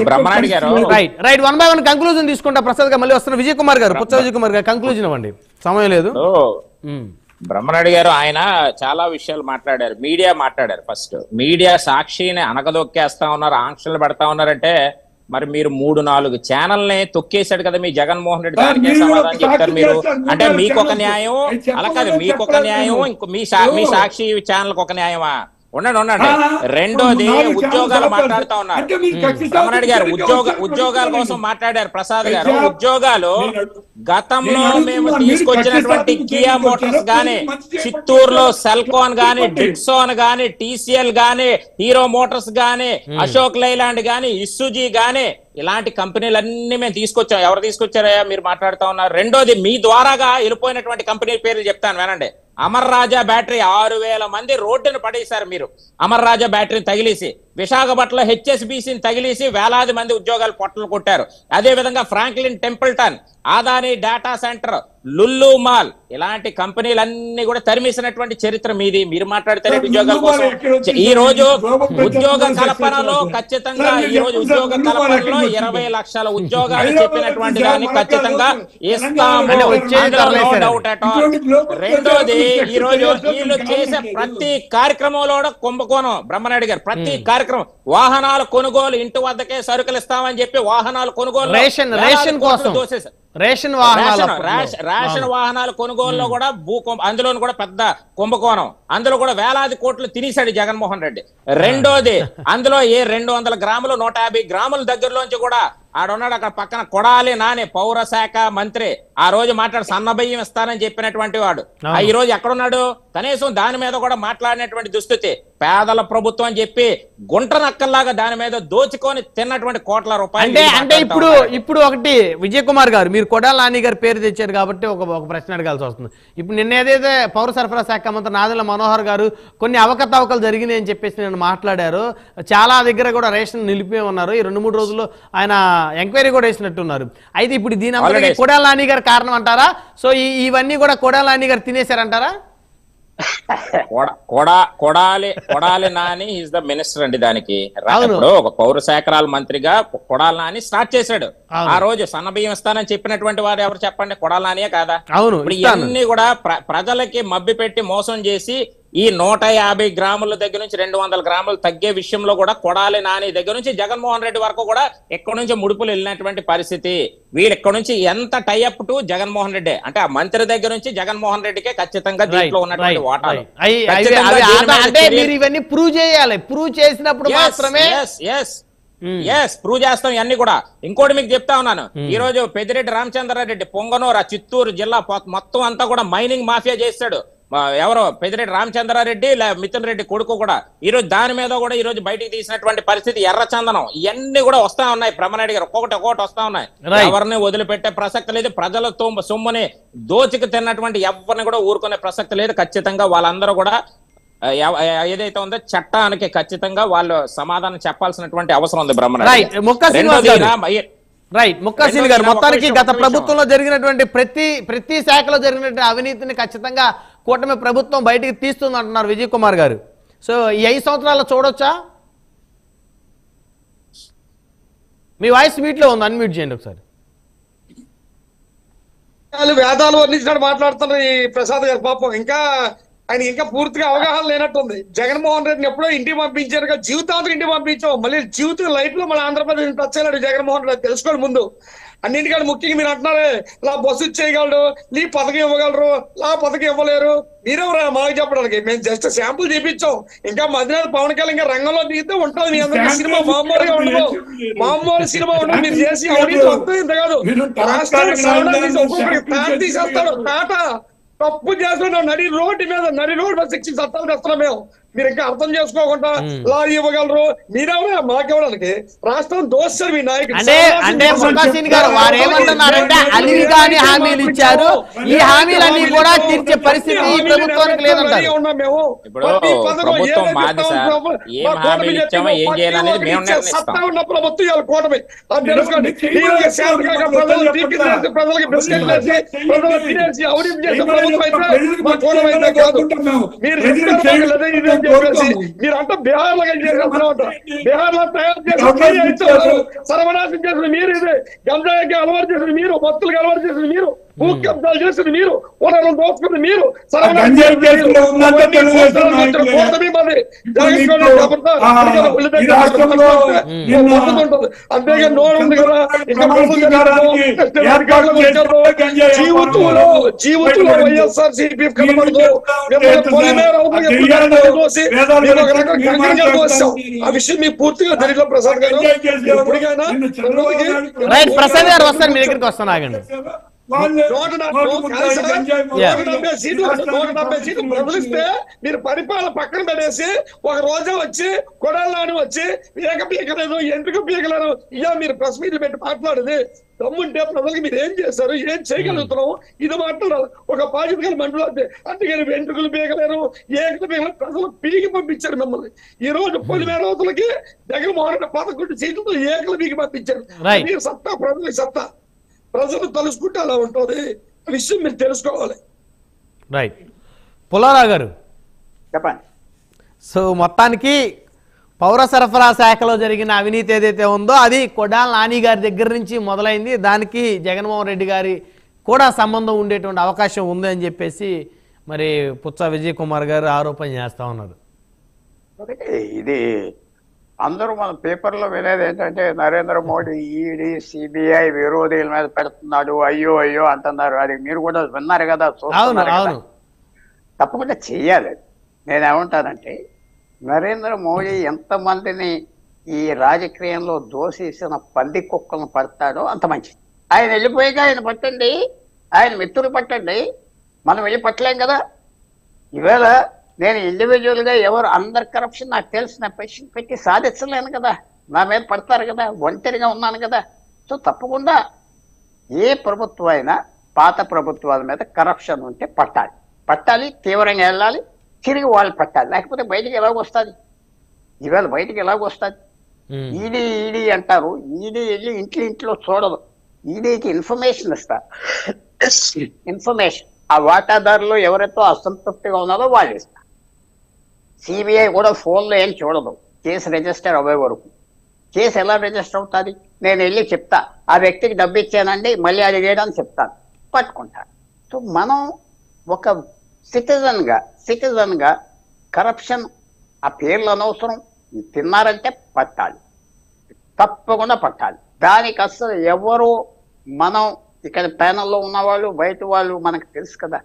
బ్రహ్మనాయుడు గారు. పరిస్థితి లేదు. Right right one by one conclusion తీసుకుంటా ప్రసాద్ గారు మళ్ళీ వస్తున్న విజయ్ కుమార్ గారు పుచ్చ విజయ్ కుమార్ గారు కంక్లూజన్ ఇవ్వండి సమయం లేదు ఉమ్. బ్రహ్మనాయుడు గారు ఆయన చాలా విషయాలు మాట్లాడారు మీడియా మాట్లాడారు ఫస్ట్ మీడియా సాక్షిని అనగదొక్కేస్తా ఉన్నారు ఆంక్షలు పెడతా ఉన్నారంటే మరి మీరు మూడు నాలుగు ఛానల్ని తొక్కేశాడు కదా మీ జగన్మోహన్ రెడ్డి దానికి మీరు సమాధానం చెప్తారు మీరు అంటే మీకు ఒక. న్యాయం అలా కాదు మీకు ఒక న్యాయం. ఇంకో మీ సా- మీ ఓ. సాక్షి ఛానల్ ఒక న్యాయమా ఉండండి ఉండండి రెండోది ఉద్యోగాలు. మాట్లాడుతా ఉన్నారు రమణారెడ్డి గారు ఉద్యోగ ఉద్యోగాల. కోసం మాట్లాడారు ప్రసాద్ గారు. ఉద్యోగాలు గతంలో మేము తీసుకొచ్చినటువంటి కియా మోటార్స్ గానీ చిత్తూరులో సెల్కోన్ గానీ. డిక్సోన్ గానీ టీసీఎల్ గానీ హీరో మోటార్స్ గానీ అశోక్ లైలాండ్ గానీ ఇస్సుజీ గానీ ఇలాంటి కంపెనీలన్నీ మేము తీసుకొచ్చాం. ఎవరు తీసుకొచ్చారయ్యా? మీరు మాట్లాడుతా ఉన్నారు. రెండోది మీ ద్వారాగా వెళ్ళిపోయినటువంటి కంపెనీ పేర్లు చెప్తాను వినండి. అమర్ రాజా బ్యాటరీ ఆరు వేల మంది రోడ్డును పడేశారు మీరు. అమర్ రాజా బ్యాటరీ తగిలేసి. విశాఖపట్నంలో హెచ్ఎస్బిసిని తగిలేసి వేలాది మంది ఉద్యోగాలు పొట్టలు కొట్టారు. అదే విధంగా Franklin Templeton Adani data center Lulu mall ఇలాంటి కంపెనీలన్నీ కూడా తరిమేసినటువంటి చరిత్ర మీది. మీరు మాట్లాడితే ఉద్యోగాల కోసం. ఈ రోజు ఉద్యోగ కల్పనలో ఖచ్చితంగా ఈ రోజు ఉద్యోగ కల్పనలో ఇరవై లక్షల ఉద్యోగాలు చెప్పినటువంటి దాన్ని ఖచ్చితంగా ఇస్తాము. అంటే. రెండోది ఈ రోజు వీళ్ళు చేసే ప్రతి కార్యక్రమంలో కూడా కుంభకోణం. బ్రహ్మనాయుడు గారు ప్రతి కార్యక్రమం వాహనాల కొనుగోలు ఇంటి వద్దకే సరుకులు ఇస్తామని చెప్పి వాహనాల కొనుగోలు రేషన్ రేషన్ కోసం. రేషన్ వాహనాలు రేషన్ వాహనాల. కొనుగోలులో కూడా భూ కుంభ- అందులో కూడా పెద్ద కుంభకోణం. అందులో కూడా వేలాది కోట్లు తినేశాడు జగన్మోహన్ రెడ్డి. రెండోది అందులో ఏ రెండు వందల గ్రాములు నూట యాభై గ్రాముల దగ్గరలోంచి కూడా ఆడున్నాడు. అక్కడ పక్కన కొడాలి నాని పౌర శాఖ మంత్రి ఆ రోజు మాట్లాడు సన్నబయ్యం ఇస్తానని చెప్పినటువంటి వాడు. ఆ ఈ రోజు ఎక్కడున్నాడు? కనీసం దాని మీద కూడా మాట్లాడినటువంటి దుస్థితి. పేదల ప్రభుత్వం అని చెప్పి గుంట నక్కల్లాగా దాని మీద దోచుకొని తిన్నటువంటి కోట్ల రూపాయలు అంటే అంటే ఇప్పుడు. ఇప్పుడు ఒకటి విజయ్ కుమార్ గారు మీరు కొడాల నాని గారి పేరు తెచ్చారు కాబట్టి ఒక ఒక ప్రశ్న అడగాల్సి వస్తుంది. ఇప్పుడు నిన్న ఏదైతే పౌర సరఫరా శాఖ మంత్రి నాదెళ్ళ మనోహర్ గారు కొన్ని అవకతవకలు జరిగినాయి అని చెప్పేసి నేను మాట్లాడారు. చాలా దగ్గర కూడా రేషన్ నిలిపే ఉన్నారు. ఈ రెండు మూడు రోజుల్లో ఆయన ఎంక్వైరీ కూడా వేసినట్టున్నారు. అయితే ఇప్పుడు దీని. కొడాల నాని గారు కారణం అంటారా సో ఇవన్నీ కూడా కొడాల నాని గారు తినేశారంటారా? కొడ- కొడా Kodali Kodali Nani is the minister అండి దానికి. ఇప్పుడు ఒక పౌర శాఖరాల మంత్రిగా కొడాలి నాని స్టార్ట్ చేశాడు. ఆ రోజు సన్న బియ్యం ఇస్తానని చెప్పినటువంటి వారు ఎవరు చెప్పండి? కొడాలి నానియే కాదా? అవును ఇవన్నీ కూడా ప్ర- ప్రజలకి మభ్య పెట్టి మోసం చేసి ఈ నూట యాభై గ్రాముల దగ్గర నుంచి రెండు వందల గ్రాములు తగ్గే విషయంలో కూడా కొడాలి నాని దగ్గర నుంచి జగన్మోహన్ రెడ్డి వరకు కూడా ఎక్కడి నుంచి ముడుపులు వెళ్ళినటువంటి పరిస్థితి. వీళ్ళు ఎక్కడి నుంచి ఎంత టైఅప్ టు జగన్మోహన్ రెడ్డి? అంటే ఆ మంత్రి దగ్గర నుంచి జగన్మోహన్ రెడ్డికే ఖచ్చితంగా దీంట్లో ఉన్నటువంటి వాటాలు. అంటే మీరు ఇవన్నీ ప్రూవ్ చేయాలి. ప్రూవ్ చేసినప్పుడు మాత్రమే yes. ఎస్ ప్రూవ్ చేస్తాం ఇవన్నీ కూడా. ఇంకోటి మీకు చెప్తా ఉన్నాను. ఈ రోజు పెద్దిరెడ్డి రామచంద్రారెడ్డి పొంగనూరు ఆ చిత్తూరు జిల్లా మొత్తం అంతా కూడా మైనింగ్ మాఫియా చేస్తాడు. ఎవరో పెద్దిరెడ్డి రామచంద్రారెడ్డి మిథున్ రెడ్డి కొడుకు కూడా. ఈ రోజు దాని మీద కూడా ఈ రోజు బయటికి తీసినటువంటి పరిస్థితి ఎర్రచందనం ఇవన్నీ కూడా వస్తా ఉన్నాయి. బ్రహ్మనాయుడు గారు ఒక్కొక్కటి ఒక్కొక్కటి వస్తా ఉన్నాయి. ఎవరిని వదిలిపెట్టే ప్రసక్తి లేదు. ప్రజల తొమ్మ- సొమ్ముని దోచికి తిన్నటువంటి ఎవరిని కూడా ఊరుకునే ప్రసక్తి లేదు. ఖచ్చితంగా వాళ్ళందరూ కూడా ఏదైతే ఉందో చట్టానికి ఖచ్చితంగా వాళ్ళు సమాధానం చెప్పాల్సినటువంటి అవసరం ఉంది బ్రహ్మనాయుడు రైట్ ముక్కాసీన్ రెండోది గారు. మొత్తానికి గత ప్రభుత్వంలో జరిగినటువంటి ప్రతి ప్రతి శాఖలో జరిగినటువంటి అవినీతిని ఖచ్చితంగా కూటమి ప్రభుత్వం బయటికి తీస్తుంది అంటున్నారు విజయ్ కుమార్ గారు. సో ఈ ఐదు సంవత్సరాల్లో చూడొచ్చా? మీ వాయిస్ మీట్లో ఉంది అన్మ్యూట్ చేయండి ఒకసారి. వాళ్ళు వేదాలు వర్ణించినట్టు మాట్లాడుతున్నారు ఈ ప్రసాద్ గారు పాపం. ఇంకా ఆయన ఇంకా పూర్తిగా అవగాహన లేనట్టుంది. జగన్మోహన్ రెడ్డిని ఎప్పుడో ఇంటికి పంపించారు కదా జీవితాంతం ఇంటికి పంపించాం. మళ్ళీ జీవితం లైఫ్లో మన ఆంధ్రప్రదేశ్ టచ్ అయ్యాడు జగన్మోహన్ రెడ్డి. తెలుసుకోండి ముందు. అన్నింటికంటే ముఖ్యంగా మీరు అంటున్నారే ఇలా బస్సు ఇచ్చేయగలడు నీ పథకం ఇవ్వగలరు లా పథకం ఇవ్వలేరు. మీరెవరా మాకు చెప్పడానికి? మేము జస్ట్ శాంపుల్ చూపించాం. ఇంకా మధ్యనాథ్ పవన్ కళ్యాణ్ ఇంకా రంగంలో దిగితే ఉంటుంది మీ అందరికీ సినిమా మామూలుగా ఉండదు. మామూలు సినిమా ఉండదు మీరు చేసి అవినీతి వస్తుంది ఇంత కాదు. తాట తీసేస్తాడు తాట తప్పు చేస్తున్నాడు నడి రోడ్డు మీద నడి రోడ్డు మీద శిక్ష చట్టాలు తెస్తున్నాం మేము. మీరు ఇంకా అర్థం చేసుకోకుండా లారీ ఇవ్వగలరు? మీరెవరా? మాకివ్వడానికి రాష్ట్రం దోస్తారు మీ నాయకుడు. అంటే అంటే ముక్కాసీన్ గారు వారు ఏమంటున్నారంటే అలివి కాని హామీలు ఇచ్చారు. ఈ హామీలన్నీ కూడా తీర్చే పరిస్థితి ఈ ప్రభుత్వానికి లేదంటారు. సత్తా ఉన్న ప్రభుత్వం ఇవాళ కూటమి. అది తెలుసుకోండి ప్రజలకి బిస్కెట్ చేసే ప్రభుత్వం అయితే మా కూటమి అయితే కాదు. మీరు ఇది చెప్పేసి మీరంతా బీహార్లో చేసేస్తున్నారు బీహార్లో తయారు చేసి మీరే ఇచ్చారు. సర్వనాశనం చేసిన మీరు ఇది. గంజాయికి అలవాటు చేసిన మీరు భక్తులకు అలవాటు చేసిన మీరు. భూ కబ్జాలు చేసిన మీరు వనరులు దోచుకున్న మీరు. అంతేగా నోరు ఉంది కదా. జీవితంలో జీవితంలో. వైఎస్ఆర్ సిపి కనబడదు ఆ విషయం మీకు పూర్తిగా తెలియదు ప్రసాద్ గారు. రైట్ ప్రసాద్ గారు వస్తారు మీ దగ్గరికి వస్తాను ఆగండి. మీరు పరిపాలన పక్కన పెట్టేసి ఒక రోజు వచ్చి కొడాలని వచ్చి ఏక పీకలేదు ఎందుకు పీకలేదు? ఇయ్యా మీరు ప్రెస్ మీట్లు పెట్టి మాట్లాడేది. దమ్ముంటే ప్రజలకి మీరు ఏం చేస్తారు ఏం చేయగలుగుతున్నాం ఇది మాట్లాడాలి ఒక బాధ్యత గల మండలం అంటే అందుకని వెంట్రుకలు పీకలేరు? ఏకలు పీకలేరు? ప్రజలు పీకి పంపించారు మిమ్మల్ని. ఈ రోజు పొలిమేర రోజులకి జగన్మోహన్ రెడ్డి పదకొండు సీట్లతో ఏకలు పీకి పంపించారు. మీరు సత్తా ప్రజలకు సత్తా. ప్రజలు తలుసుకుంటే అలా ఉంటుంది. ఆ విషయం మీరు తెలుసుకోవాలి. రైట్ పుల్లారావు గారు. చెప్పండి. సో మొత్తానికి పౌర సరఫరా శాఖలో జరిగిన అవినీతి ఏదైతే ఉందో అది కొడాల నాని గారి దగ్గర నుంచి మొదలైంది. దానికి జగన్మోహన్ రెడ్డి గారి కూడా సంబంధం ఉండేటువంటి అవకాశం ఉంది అని చెప్పేసి మరి పుచ్చ విజయ్ కుమార్ గారు ఆరోపణ చేస్తా ఉన్నారు. ఇది అందరూ మన పేపర్లో వినేది ఏంటంటే నరేంద్ర మోడీ ఈడీ సిబిఐ విరోధుల మీద పెడుతున్నాడు అయ్యో అయ్యో అంటున్నారు. అది మీరు కూడా విన్నారు కదా చూస్తున్నారు తప్పకుండా చెయ్యాలి. అది. నేనేమంటానంటే నరేంద్ర మోడీ ఎంతమందిని ఈ రాజకీయంలో దోషేసిన పంది కుక్కలను పడతాడో అంత మంచిది. ఆయన వెళ్ళిపోయాక ఆయన పట్టండి ఆయన మిత్రులు పట్టండి మనం వెళ్ళి పట్టలేం కదా. ఈవేళ నేను ఇండివిజువల్గా ఎవరు అందరు కరప్షన్ నాకు తెలిసిన పెన్షన్ పెట్టి సాధించలేను కదా. నా మీద పడతారు కదా ఒంటరిగా ఉన్నాను కదా. సో తప్పకుండా ఏ ప్రభుత్వం అయినా పాత ప్రభుత్వాల మీద కరప్షన్ ఉంటే పట్టాలి. పట్టాలి తీవ్రంగా వెళ్ళాలి తిరిగి వాళ్ళు పట్టాలి. లేకపోతే బయటికి ఎలాగ వస్తుంది? ఈవేళ బయటికి ఎలాగ వస్తుంది? ఉమ్. ఈడీ ఈడీ అంటారు. ఈడీ వెళ్ళి ఇంట్లో ఇంట్లో చూడదు. ఈడీకి ఇన్ఫర్మేషన్ ఇస్తారు ఇన్ఫర్మేషన్ ఆ వాటాదారులు ఎవరైతే అసంతృప్తిగా ఉన్నారో వాళ్ళు ఇస్తారు సిబిఐ కూడా ఫోన్లో ఏం చూడదు. కేసు రిజిస్టర్ అవ్వే వరకు. కేసు ఎలా రిజిస్టర్ అవుతుంది? నేను వెళ్ళి చెప్తా. ఆ వ్యక్తికి డబ్బు ఇచ్చానండి మళ్ళీ అది చేయడానికి చెప్తాను పట్టుకుంటాను సో మనం ఒక సిటిజన్గా సిటిజన్గా కరప్షన్ ఆ పేర్లు అనవసరం. తిన్నారంటే పట్టాలి. తప్పకుండా పట్టాలి. దానికి అసలు ఎవరు మనం ఇక్కడ ప్యానల్లో ఉన్న వాళ్ళు బయట వాళ్ళు మనకు తెలుసు కదా.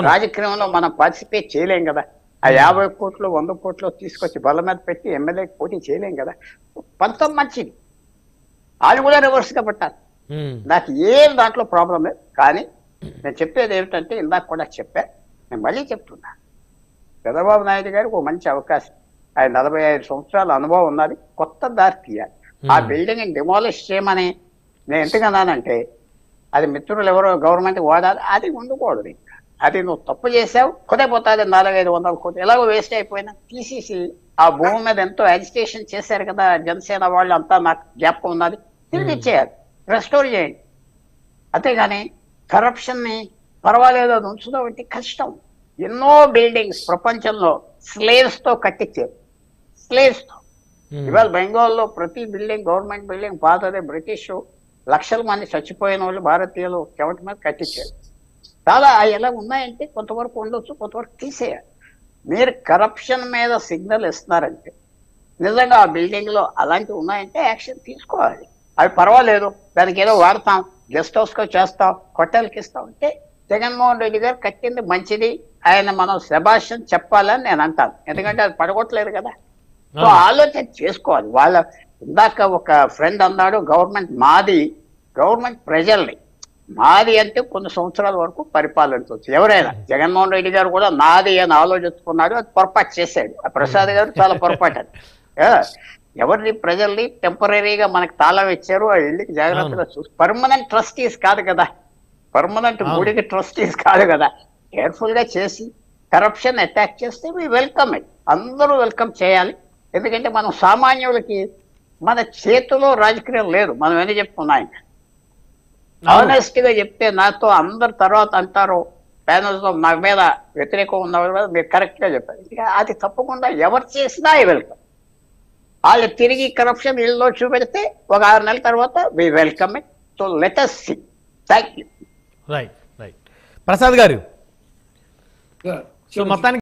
రాజకీయంలో మనం పార్టిసిపేట్ చేయలేం కదా. ఆ యాభై కోట్లు వంద కోట్లు తీసుకొచ్చి బల మీద పెట్టి ఎమ్మెల్యేకి పోటీ చేయలేం కదా. పంతం మంచిది. వాళ్ళు కూడా రివర్స్గా పట్టాలి ఉమ్. నాకు ఏం దాంట్లో ప్రాబ్లం లేదు. కానీ నేను చెప్పేది ఏమిటంటే ఇందాక కూడా చెప్పా. నేను మళ్ళీ చెప్తున్నా. చంద్రబాబు నాయుడు గారికి ఒక మంచి అవకాశం. ఆయన నలభై ఐదు సంవత్సరాల అనుభవం ఉన్నది. కొత్త దారి తీయాలి. ఆ బిల్డింగ్ డిమాలిష్ చేయమని నేను ఎందుకన్నానంటే అది మిత్రులు ఎవరో గవర్నమెంట్ వాడాలి. అది ఉండకూడదు అది నువ్వు తప్పు చేసావు కొదైపోతుంది నాలుగైదు వందల కోట్లు. ఎలాగో వేస్ట్ అయిపోయినా తీసేసి ఆ భూమి మీద ఎంతో అజిటేషన్ చేశారు కదా జనసేన వాళ్ళు అంతా నాకు జ్ఞాపకం ఉన్నది. తిరిగి ఇచ్చేయాలి. రెస్టోర్ చేయండి. అంతేగాని కరప్షన్ని పర్వాలేదు అది ఉంచుదాం అంటే కష్టం. ఎన్నో బిల్డింగ్స్ ప్రపంచంలో స్లేవ్స్తో కట్టించారు. స్లేవ్స్తో. ఇవాళ బెంగాల్లో ప్రతి బిల్డింగ్ గవర్నమెంట్ బిల్డింగ్ పాతదే బ్రిటిష్ లక్షల మంది చచ్చిపోయిన వాళ్ళు భారతీయులు చెమట మీద కట్టించారు. చాలా ఎలా ఉన్నాయంటే కొంతవరకు ఉండొచ్చు కొంతవరకు తీసేయాలి. మీరు కరప్షన్ మీద సిగ్నల్ ఇస్తున్నారంటే నిజంగా ఆ బిల్డింగ్లో అలాంటివి ఉన్నాయంటే యాక్షన్ తీసుకోవాలి. అవి పర్వాలేదు దానికి ఏదో వాడతాం గెస్ట్ హౌస్ కో చేస్తాం హోటల్కి ఇస్తాం అంటే జగన్మోహన్ రెడ్డి గారు కట్టింది మంచిది ఆయన మనం శభాషం చెప్పాలని నేను అంటాను. ఎందుకంటే అది పడగొట్టలేదు కదా. సో ఆలోచన చేసుకోవాలి. వాళ్ళ ఇందాక ఒక ఫ్రెండ్ అన్నాడు గవర్నమెంట్ మాది గవర్నమెంట్ ప్రజల్ని మాది అంటే కొన్ని సంవత్సరాల వరకు పరిపాలించవచ్చు ఎవరైనా జగన్మోహన్ రెడ్డి గారు కూడా నాది అని ఆలోచించుకున్నాడు అది పొరపాటు చేశాడు. ఆ ప్రసాద్ గారు చాలా పొరపాటు అది. ఆ, ఎవరిని ప్రజల్ని టెంపరీగా మనకి తాళం ఇచ్చారు ఆ ఇల్లుకి జాగ్రత్తగా చూసి పర్మనెంట్ ట్రస్టీస్ కాదు కదా. పర్మనెంట్. గుడికి ట్రస్టీస్ కాదు కదా. కేర్ఫుల్గా చేసి కరప్షన్ అటాక్ చేస్తే వి వెల్కమ్ ఇట్ అందరూ వెల్కమ్ చేయాలి. ఎందుకంటే మనం సామాన్యులకి మన చేతిలో రాజకీయం లేదు. మనం ఎన్ని చెప్పుకున్నాం. ఆనెస్ట్గా చెప్తే నాతో అందరు తర్వాత అంటారు ప్యానల్స్లో నా మీద వ్యతిరేకం ఉన్నవాళ్ళు కూడా మీరు కరెక్ట్గా చెప్పారు అది తప్పకుండా ఎవరు చేసినా వెల్కమ్. వాళ్ళు తిరిగి కరప్షన్ ఇల్లు చూపెడితే ఒక ఆరు నెలల తర్వాత we welcome it so let us see thank you right right Prasad గారు. సో మొత్తానికి